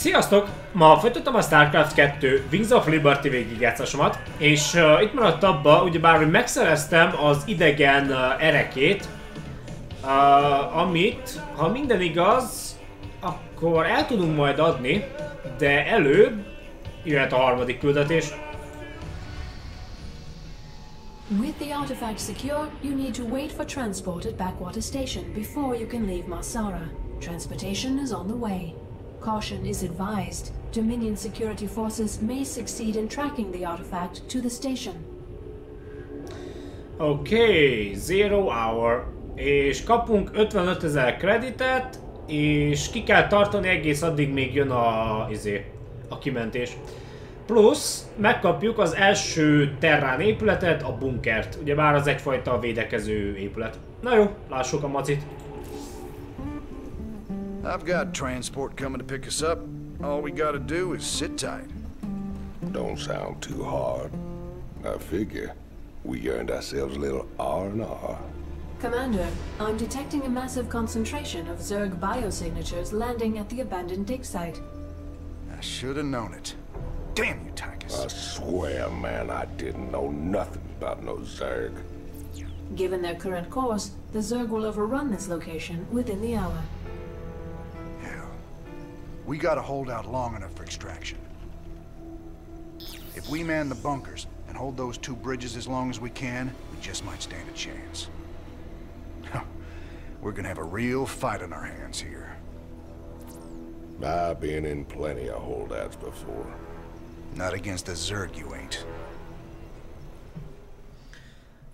Sziasztok! Ma folytattam a StarCraft 2 Wings of Liberty végigjátszásomat, és uh, itt maradt abba, ugyebár, hogy megszereztem az idegen uh, erekét, uh, amit, ha minden igaz, akkor el tudunk majd adni, de előbb jöhet a harmadik küldetés. With the artifact secure, you need to wait for transport at Backwater Station before you can leave Marsara. Transportation is on the way. Caution is advised. Dominion security forces may succeed in tracking the artifact to the station. Okay, zero hour. És kapunk 55 ezer kreditet, és ki kell tartani egész addig, még jön a, izé, a kimentés. Plusz megkapjuk az első terrán épületet, a bunkert. Ugye már az egyfajta védekező épület. Na jó, lássuk a macit. I've got transport coming to pick us up. All we gotta do is sit tight. Don't sound too hard. I figure we earned ourselves a little R&R. Commander, I'm detecting a massive concentration of Zerg biosignatures landing at the abandoned dig site. I should have known it. Damn you, Tychus. I swear, man, I didn't know nothing about no Zerg. Given their current course, the Zerg will overrun this location within the hour. Hell, we gotta hold out long enough for extraction. If we man the bunkers and hold those two bridges as long as we can, we just might stand a chance. We're gonna have a real fight on our hands here. I've been in plenty of holdouts before. Not against the Zerg, you ain't.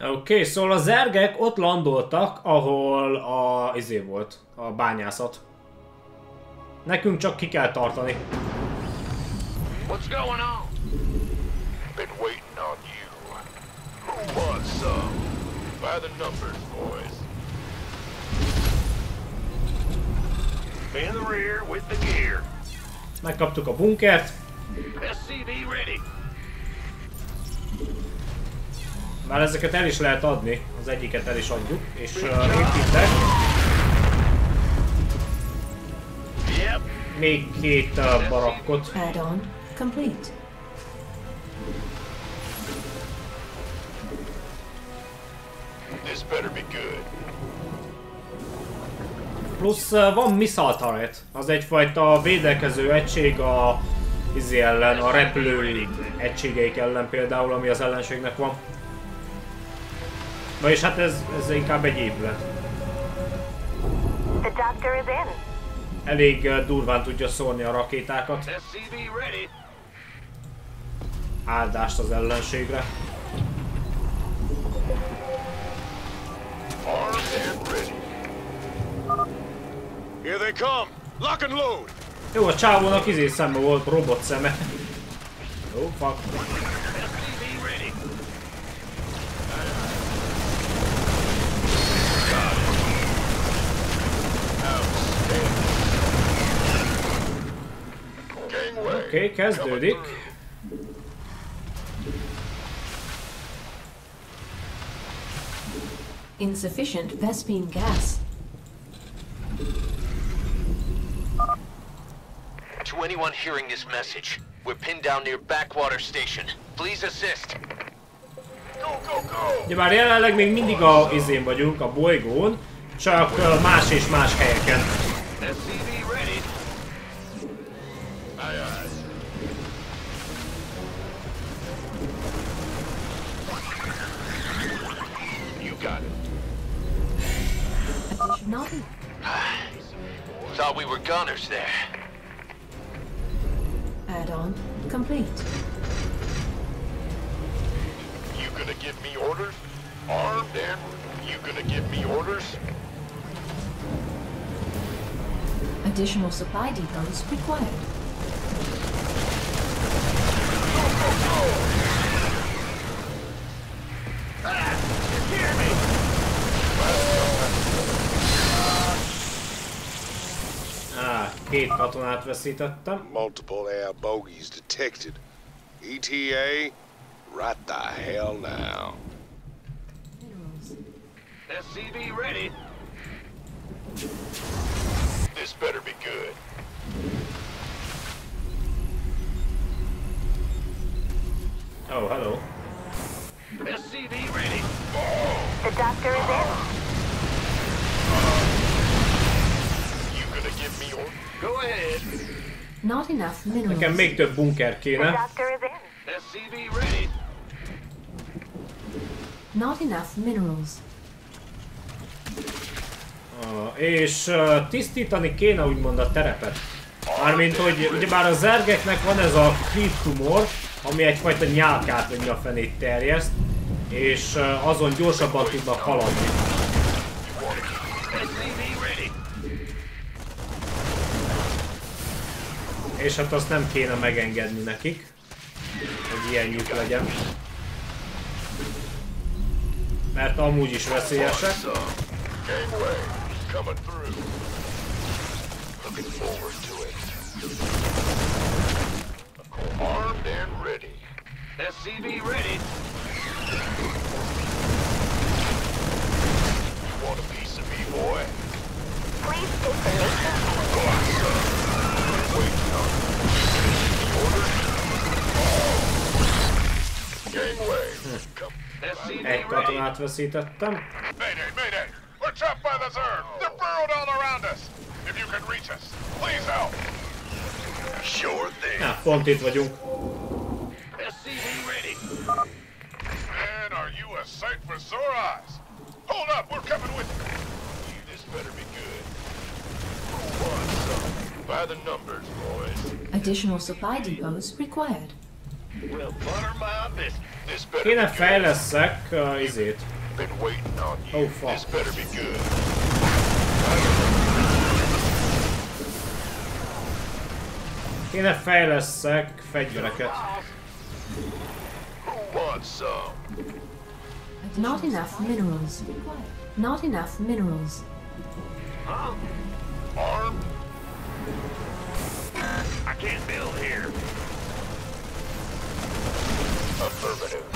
Oké, okay, szóval a zergek ott landoltak, ahol a izé volt, a bányászat. Nekünk csak ki kell tartani. What's going on? Been waiting on you. Who wants some? By the numbers, boys. In the rear with the gear. Megkaptuk a bunkert. SCV ready. Már ezeket el is lehet adni, az egyiket el is adjuk, és uh, építek. Még két uh, barakkot. Add-on complete. This better be good. Plusz uh, van missile turret, az egyfajta védekező egység a izé ellen, a repülő egységeik ellen például, ami az ellenségnek van. Vagyis hát ez, ez inkább egy épület. The doctor is in. Elég uh, durván tudja szórni a rakétákat. Áldást az ellenségre. Here they come. Lock and load. Jó, a csávónak izé szembe volt robot szeme. Ó, fuck. Oké, okay, kezdődik. Insufficient Vespene gas. To anyone hearing this message, we're pinned down near Backwater Station. Please assist. Go, go, go. Ugye már jelenleg még mindig a izén vagyunk, a bolygón, csak más és más helyeken. Thought we were gunners there. add-on complete. You gonna give me orders? Armed and you gonna give me orders? Additional supply depots required. két katonát veszítettem. Multiple air bogies detected. ETA, right the hell now. SCV ready. This better be good. Oh, hello. SCV ready. The doctor is in. Not enough minerals. Nekem még több bunker kéne. Not enough minerals. Uh, és uh, tisztítani kéne úgymond a terepet. Mármint, hogy ugyebár a zergeknek van ez a creep tumor, ami egyfajta nyálkát vagy a fenét terjeszt, és uh, azon gyorsabban tudnak haladni. És hát azt nem kéne megengedni nekik, hogy ilyen nyit legyen. Mert amúgy is veszélyesek. Armed and ready. SCV ready. SCV Egy katonát veszítettem. Mayday, mayday! We're trapped by the Zerg! They're burrowed all around us! If you can reach us, please help! Sure thing. Na, pont itt vagyunk. SCV ready. Man, are you a sight for sore eyes? Hold up, we're coming with you. This better be good. Who wants some? By the numbers, boys. Additional supply depots required. Well, butter my biscuit. This better Kéne be good. fejleszek uh, izét. Been waiting on you. Oh, fuck. This better be good. Kéne fejleszek fegyvereket. Who wants some? Not enough minerals. Not enough minerals. Armed? I can't build here. Affirmative.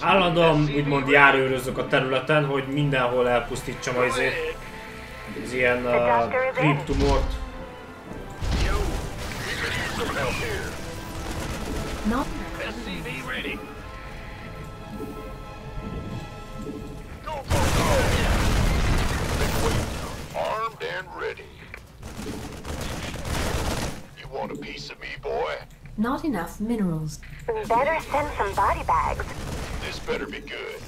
Állandóan úgymond járőrözök a területen, hogy mindenhol elpusztítsam az, az ilyen uh, creep tumort. Not enough minerals. Better send some body bags. This better be good.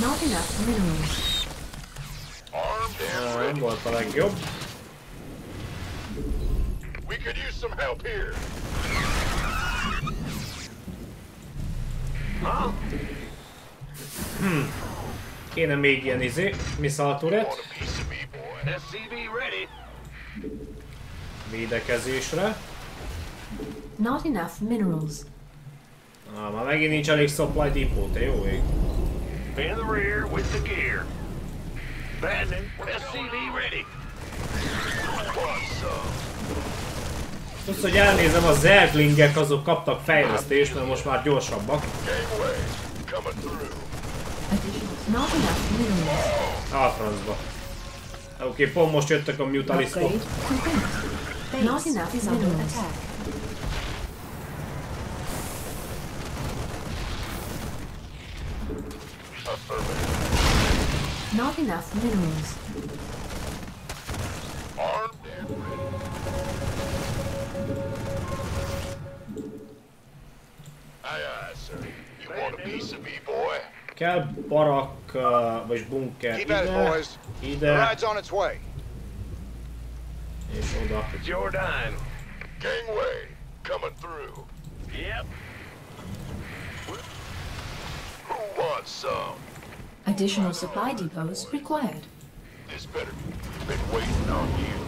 Not enough minerals. Armed and Uh, nem ready. volt. We could use some help here. Huh? Kéne még ilyen izé, ready. védekezésre. Not enough minerals. Ah, már megint nincs elég supply depot, te jó ég. In the rear with the gear. Bandit, SCV ready. Want some? Tudsz, hogy elnézem, a zerglingek azok kaptak fejlesztést, mert most már gyorsabbak. A francba. Oké, okay, pont most jöttek a mutalisztok. Not enough minerals. Kell barak, uh, vagy bunker Keep it, ide, boys. The ide, ride's on its way. és oda. It's your dime. Gangway, coming through. Yep. Who wants some? Additional supply depots required. This better been waiting on you.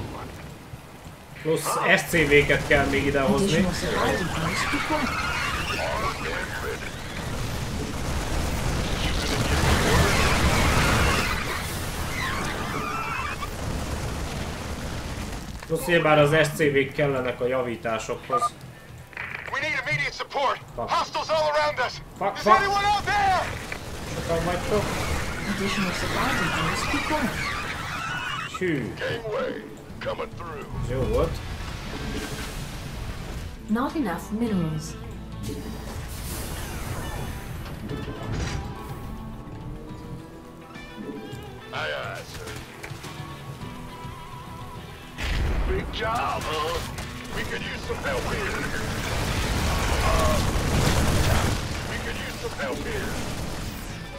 Plusz SCV-ket kell még idehozni. Additional supply depots required. Plusz nyilván az SCV-k kellenek a javításokhoz. Fuck. Fuck, fuck. Sokan vagytok? Hű. Jó volt. Not enough minerals. Job, huh? We could use some help here. Uh, we could use some help here.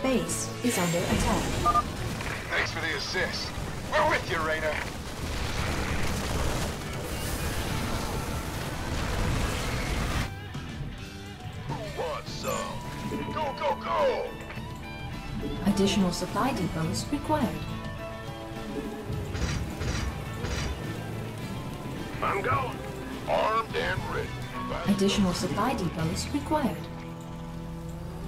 Base is under attack. Thanks for the assist. We're with you, Raynor. Who wants some? Go, go, go! Additional supply depots required. Additional supply depots required.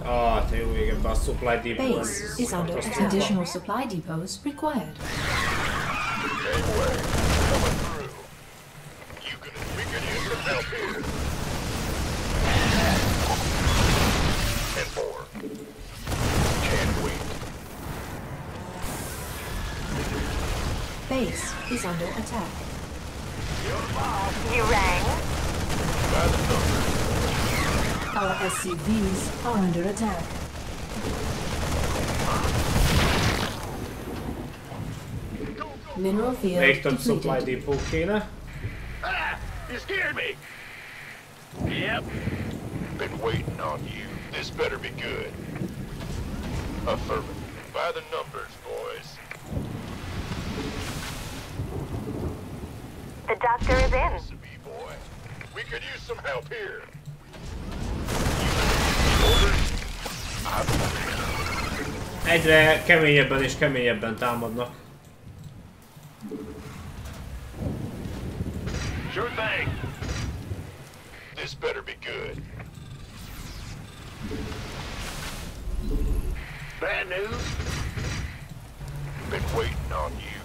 Ah, te jó, igen, be a supply depot. Base is under attack. Additional supply depots required. Gangway, coming through. You can, we can use some help here. And more. Can't wait. Base is under attack. You rang? By the numbers. Our SCVs are under attack. Mineral field Még több supply depleted. depot kéne. Ah, you scared me. Yep. Been waiting on you. This better be good. Affirmative. By the numbers, boys. The doctor is in. Boy. We could use some help here. Egyre keményebben és keményebben támadnak. Sure thing. This better be good. Bad news? Been waiting on you.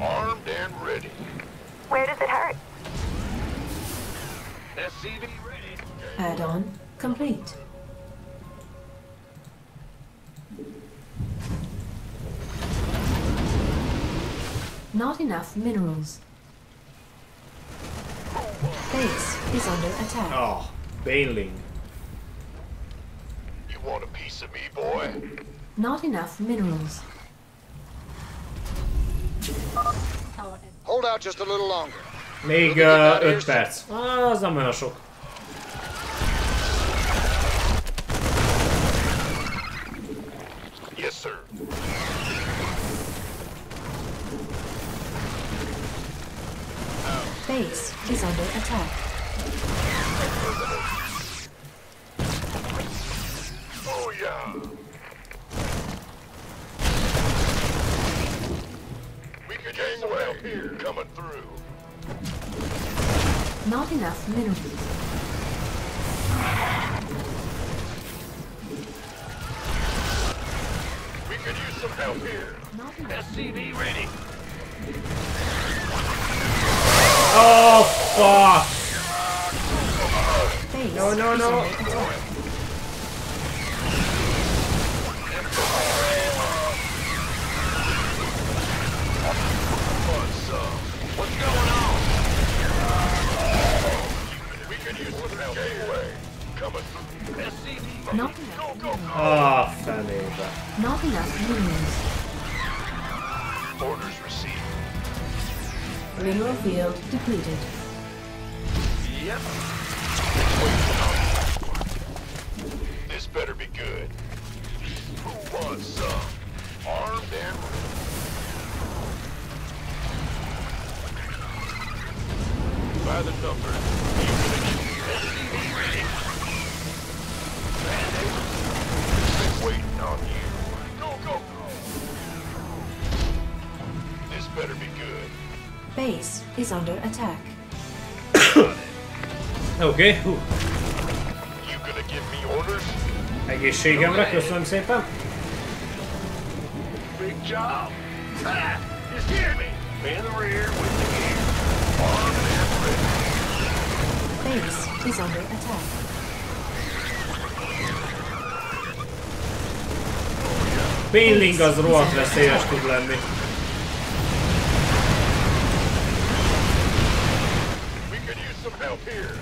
Armed and ready. Where does it hurt? SCV ready. Add-on complete. Not enough minerals. Base is under attack. Ah, Baneling. You want a piece of me, boy? Not enough minerals. Hold out just a little longer. Még 5 perc. Ah, az nem olyan sok. Is under attack. Oh, yeah. We could use some help here. Coming through. Not enough minerals. We could use some help here. Not. SCV ready. Oh, fuck! Base No, no, no. under attack. What's going on? We could use some. Gateway. Coming Not enough. Go, go, Ah, fenébe. Not enough minerals. go. Orders received. Mineral field depleted. Yep. This better be good. Who wants some? Armed and. By the numbers. You gonna get ready. Waiting on you. Base is under attack. Oké, hú. You gonna give me orders? Egészségemre, köszönöm szépen. Big job. Ah, you scared me. In the rear with the gear. Armed and ready. Base is under attack. Baneling az rohadt veszélyes tud lenni. We could use some help here.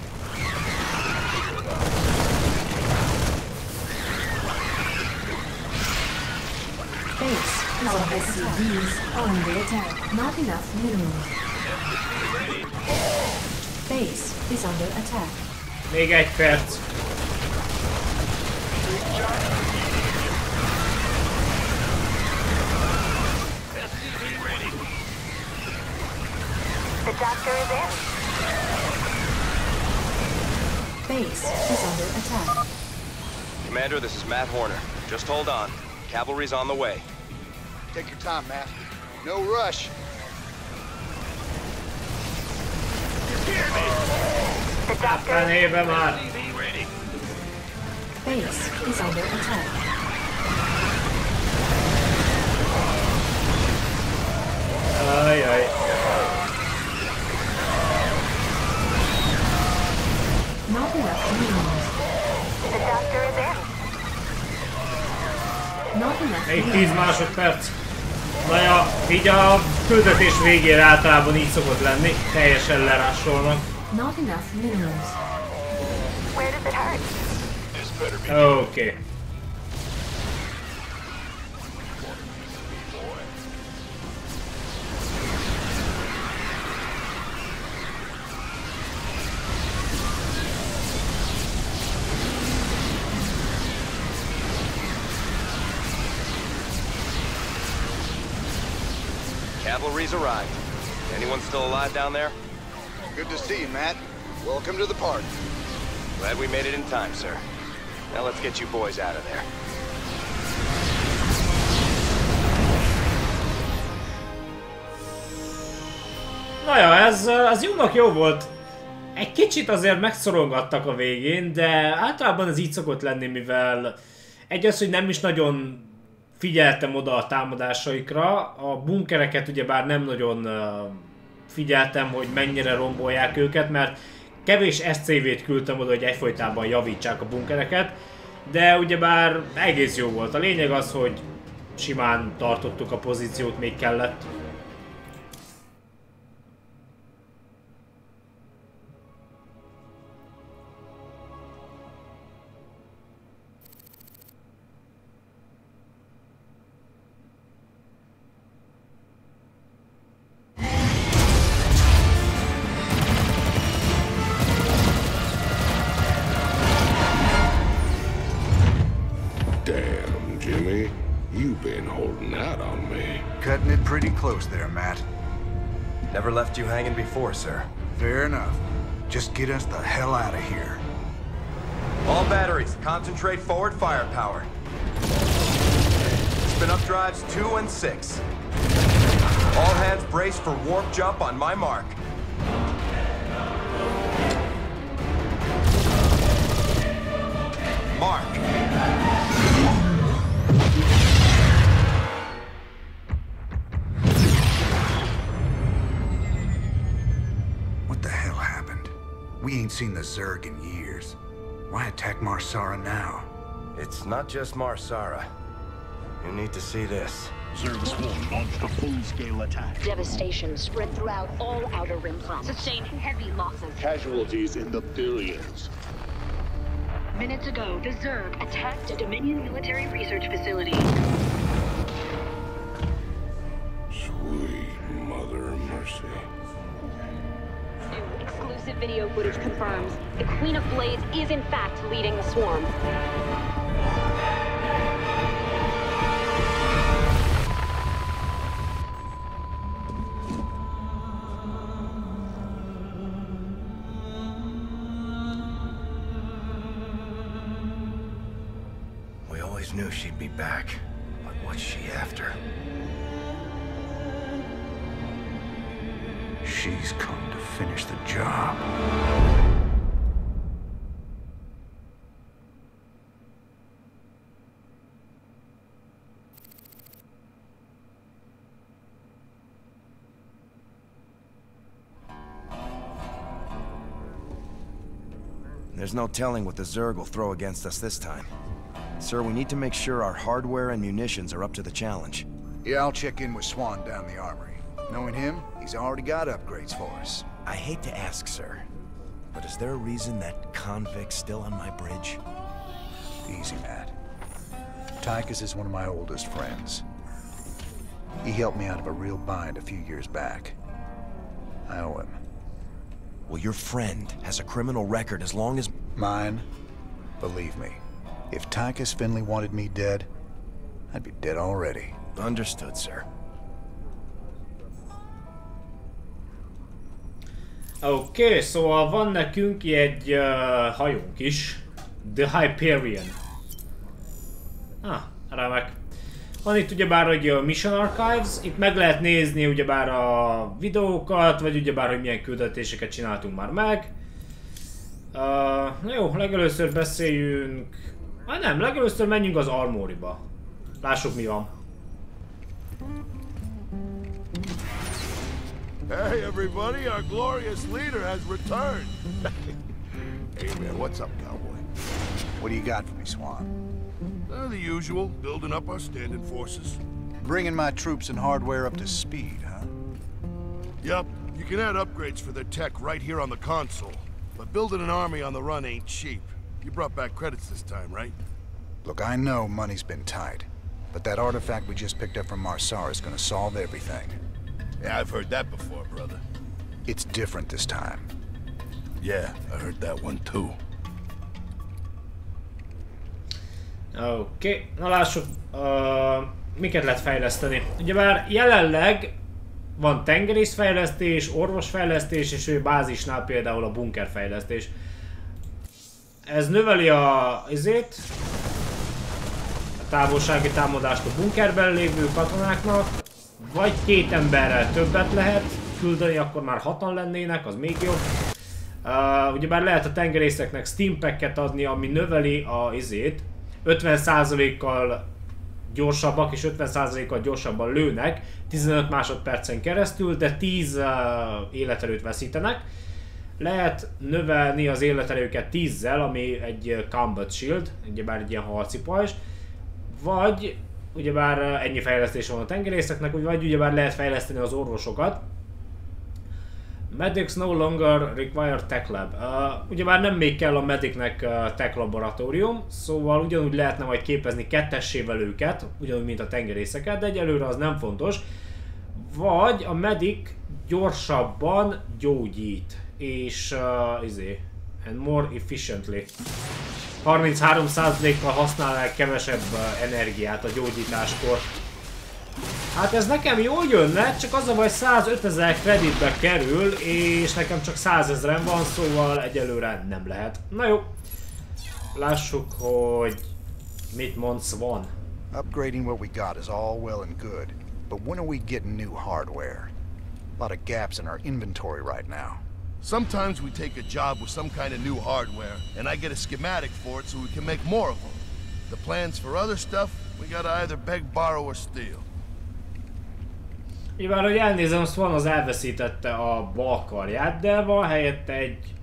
Base is under SCVs are under attack. Not enough minerals. Base is under attack. Még egy perc. The doctor is in. Base is under attack. Commander, this is Matt Horner. Just hold on. Cavalry's on the way. Take your time, Matt. No rush. The doctor Fenébe már. Base is under attack. Ajaj. Not enough minerals. The doctor is in. Not enough Még minerals. 10 másodperc. Na ja, így a küldetés végére általában így szokott lenni. Teljesen lerásolnak. Not enough minerals. Where does it hurt? This better be Oké. Okay. Cavalry's arrived. Anyone still alive down there? Good to see you, Matt. Welcome to the party. Glad we made it in time, sir. Now let's get you boys out of there. Na ja, ez, az jónak jó volt. Egy kicsit azért megszorongattak a végén, de általában ez így szokott lenni, mivel egy az, hogy nem is nagyon figyeltem oda a támadásaikra, a bunkereket ugyebár nem nagyon figyeltem, hogy mennyire rombolják őket, mert kevés SCV-t küldtem oda, hogy egyfolytában javítsák a bunkereket, de ugyebár egész jó volt. A lényeg az, hogy simán tartottuk a pozíciót, még kellett. Damn, Jimmy. You've been holding out on me. Cutting it pretty close there, Matt. Never left you hanging before, sir. Fair enough. Just get us the hell out of here. All batteries, concentrate forward firepower. Spin up drives two and six. All hands brace for warp jump on my mark. Mark. We ain't seen the Zerg in years. Why attack Mar Sara now? It's not just Mar Sara. You need to see this. Zerg's Swarm launched a full-scale attack. Devastation spread throughout all Outer Rim planets. Sustained heavy losses. Casualties in the billions. Minutes ago, the Zerg attacked a Dominion military research facility. Sweet mother mercy. Exclusive video footage confirms the Queen of Blades is in fact leading the swarm. There's no telling what the Zerg will throw against us this time. Sir, we need to make sure our hardware and munitions are up to the challenge. Yeah, I'll check in with Swann down the armory. Knowing him, he's already got upgrades for us. I hate to ask, sir, but is there a reason that convict's still on my bridge? Easy, Matt. Tychus is one of my oldest friends. He helped me out of a real bind a few years back. I owe him. Well, your friend has a criminal record as long as... Mine? Believe me, if Tychus Findlay wanted me dead, I'd be dead already. Understood, sir. Oké, okay, szóval van nekünk egy uh, hajónk is. The Hyperion. Ah, remek. Van itt ugyebár, hogy a Mission Archives, itt meg lehet nézni ugyebár a videókat, vagy ugyebár, hogy milyen küldetéseket csináltunk már meg. Uh, jó, legelőször beszéljünk... Hát nem, legelőször menjünk az Armoriba. Lássuk mi van. Hey everybody, our glorious leader has returned. hey man, what's up, cowboy? What do you got for me, Swan? Uh, the usual, building up our standing forces. Bringing my troops and hardware up to speed, huh? Yup, you can add upgrades for their tech right here on the console. But building an army on the run ain't cheap. You brought back credits this time, right? Look, I know money's been tight. But that artifact we just picked up from Mar Sara is gonna solve everything. Yeah, I've heard that before, brother. It's different this time. Yeah, I heard that one too. Oké, okay. na lássuk, uh, miket lehet fejleszteni. Ugyebár jelenleg van tengerészfejlesztés, orvosfejlesztés, és ő bázisnál például a bunkerfejlesztés. Ez növeli a izét, a távolsági támadást a bunkerben lévő katonáknak, vagy két emberrel többet lehet küldeni, akkor már hatan lennének, az még jobb. Uh, ugyebár lehet a tengerészeknek steam packet adni, ami növeli a izét, 50%-kal gyorsabbak és 50%-kal gyorsabban lőnek 15 másodpercen keresztül, de 10 uh, életerőt veszítenek. Lehet növelni az életerőket 10-zel, ami egy combat shield, ugyebár egy ilyen harci pajzs, vagy ugyebár ennyi fejlesztés van a tengerészeknek, vagy ugyebár lehet fejleszteni az orvosokat, Medics no longer require tech lab. Uh, ugyebár nem még kell a medicnek uh, tech laboratórium, szóval ugyanúgy lehetne majd képezni kettessével őket, ugyanúgy mint a tengerészeket, de egyelőre az nem fontos. Vagy a medic gyorsabban gyógyít, és uh, izé, and more efficiently. 33%-kal használ el kevesebb uh, energiát a gyógyításkor. Hát ez nekem jól jönne, csak az a baj 105 ezer kreditbe kerül, és nekem csak 100 ezeren van, szóval egyelőre nem lehet. Na jó, lássuk, hogy mit mond Swan. Upgrading what we got is all well and good, but when are we getting new hardware? A lot of gaps in our inventory right now. Sometimes we take a job with some kind of new hardware, and I get a schematic for it so we can make more of them. The plans for other stuff, we gotta either beg, borrow, or steal. Mivel, hogy elnézem, Swan az elveszítette a bal karját, de van helyette egy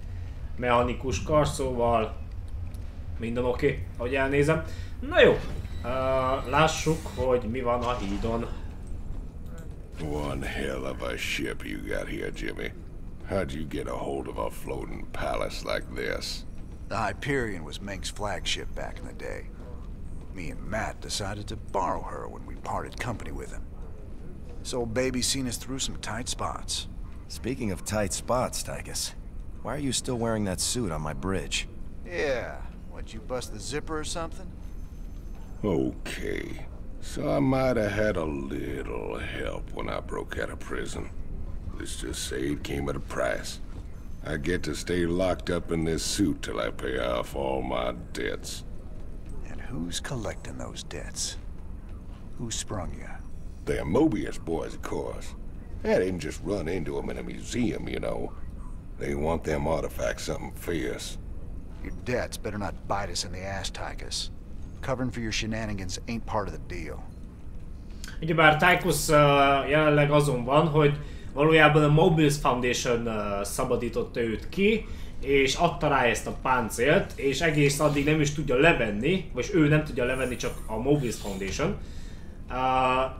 mechanikus kar, szóval minden oké, okay, hogy elnézem. Na jó, uh, lássuk, hogy mi van a hídon. One hell of a ship you got here, Jimmy. How'd you get a hold of a floating palace like this? The Hyperion was Meng's flagship back in the day. Me and Matt decided to borrow her when we parted company with him. This old baby's seen us through some tight spots. Speaking of tight spots, Tychus, why are you still wearing that suit on my bridge? Yeah, what, you bust the zipper or something? Okay. So I might have had a little help when I broke out of prison. Let's just say it came at a price. I get to stay locked up in this suit till I pay off all my debts. And who's collecting those debts? Who sprung you? Them Mobius boys, of course. I didn't just run into them in a museum, you know. They want them artifacts something fierce. Your debts better not bite us in the ass, Tychus. Covering for your shenanigans ain't part of the deal. Ugyebár Tychus uh, jelenleg azon van, hogy valójában a Mobiles Foundation uh, szabadította őt ki, és adta rá ezt a páncélt, és egész addig nem is tudja levenni, vagy ő nem tudja levenni, csak a Mobius Foundation.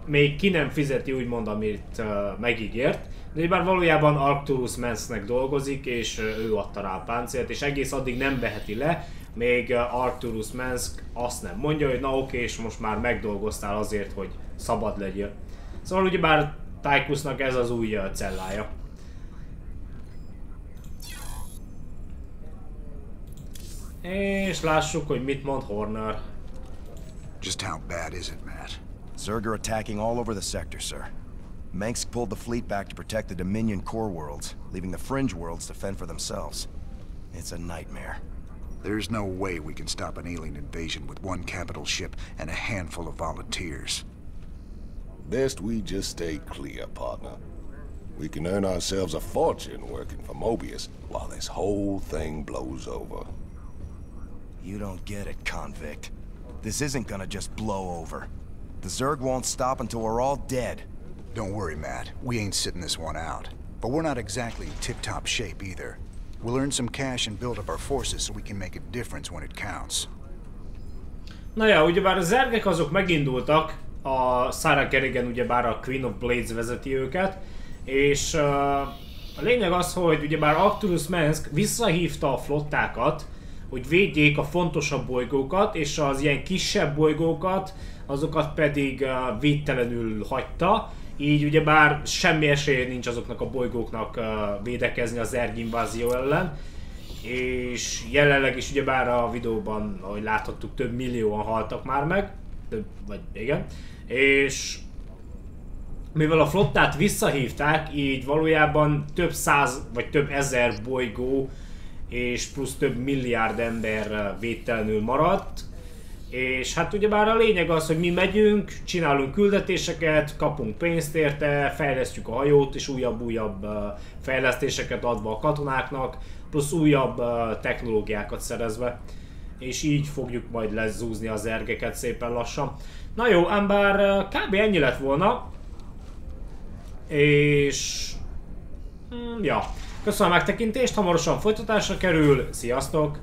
Még ki nem fizeti úgymond, amit uh, megígért, de bár valójában Arcturus Mansnek dolgozik, és uh, ő adta rá a páncélt, és egész addig nem veheti le, még Arcturus Mans azt nem mondja, hogy na oké, és most már megdolgoztál azért, hogy szabad legyél. Szóval ugyebár Tychusnak ez az új cellája. És lássuk, hogy mit mond Horner. Just how bad is it, Matt? Zerg are attacking all over the sector, sir. Mengsk pulled the fleet back to protect the Dominion core worlds, leaving the fringe worlds to fend for themselves. It's a nightmare. There's no way we can stop an alien invasion with one capital ship and a handful of volunteers. Best we just stay clear, partner. We can earn ourselves a fortune working for Mobius while this whole thing blows over. You don't get it, convict. This isn't gonna just blow over. The Zerg won't stop until we're all dead. Don't worry, Matt. We ain't sitting this one out. But we're not exactly tip-top shape either. We'll earn some cash and build up our forces so we can make a difference when it counts. Na ja, ugyebár a zergek azok megindultak, a Sarah Kerrigan ugyebár a Queen of Blades vezeti őket, és uh, a lényeg az, hogy ugyebár Arcturus Mensk visszahívta a flottákat, hogy védjék a fontosabb bolygókat, és az ilyen kisebb bolygókat, azokat pedig uh, védtelenül hagyta, így ugyebár semmi esélye nincs azoknak a bolygóknak uh, védekezni az Zerg invázió ellen, és jelenleg is ugyebár a videóban, ahogy láthattuk, több millióan haltak már meg, több, vagy igen, és mivel a flottát visszahívták, így valójában több száz vagy több ezer bolygó és plusz több milliárd ember védtelenül maradt, és hát ugyebár a lényeg az, hogy mi megyünk, csinálunk küldetéseket, kapunk pénzt érte, fejlesztjük a hajót, és újabb-újabb fejlesztéseket adva a katonáknak, plusz újabb technológiákat szerezve. És így fogjuk majd lezúzni az ergeket szépen lassan. Na jó, ám bár kb. ennyi lett volna. És... Hmm, ja. Köszönöm a megtekintést, hamarosan folytatásra kerül. Sziasztok!